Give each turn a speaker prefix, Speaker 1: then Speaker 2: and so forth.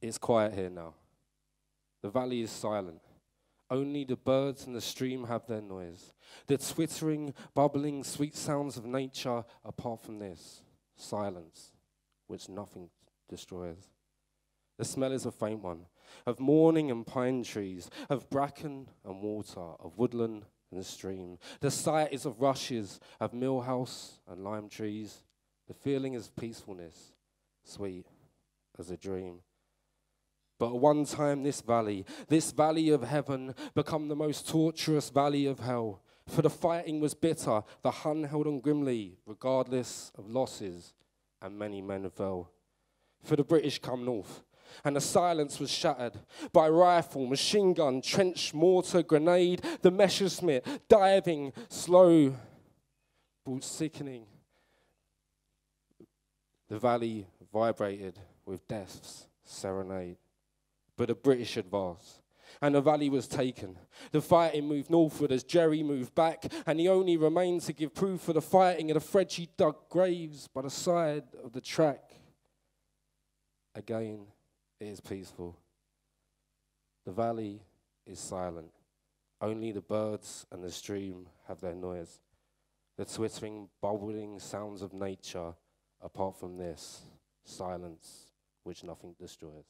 Speaker 1: It's quiet here now. The valley is silent. Only the birds in the stream have their noise. The twittering, bubbling, sweet sounds of nature, apart from this, silence, which nothing destroys. The smell is a faint one of morning and pine trees, of bracken and water, of woodland and the stream. The sight is of rushes, of millhouse and lime trees. The feeling is peacefulness, sweet as a dream. But at one time, this valley, this valley of heaven, become the most torturous valley of hell. For the fighting was bitter, the Hun held on grimly, regardless of losses, and many men fell. For the British come north, and the silence was shattered by rifle, machine gun, trench mortar, grenade, the Messerschmitt diving, slow, but sickening. The valley vibrated with death's serenade but the British advanced. And the valley was taken. The fighting moved northward as Jerry moved back, and he only remained to give proof for the fighting of the Frenchie dug graves by the side of the track. Again, it is peaceful. The valley is silent. Only the birds and the stream have their noise. The twittering, bubbling sounds of nature, apart from this, silence which nothing destroys.